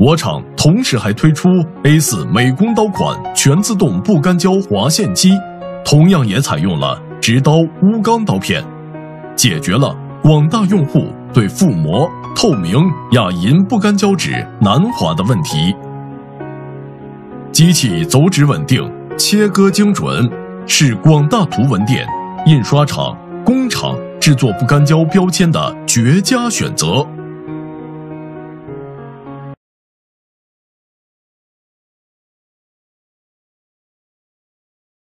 我厂同时还推出 A4 美工刀款全自动不干胶划线机，同样也采用了直刀钨钢刀片，解决了广大用户对覆膜、透明、亚银不干胶纸难划的问题。机器走纸稳定，切割精准，是广大图文店、印刷厂、工厂制作不干胶标签的绝佳选择。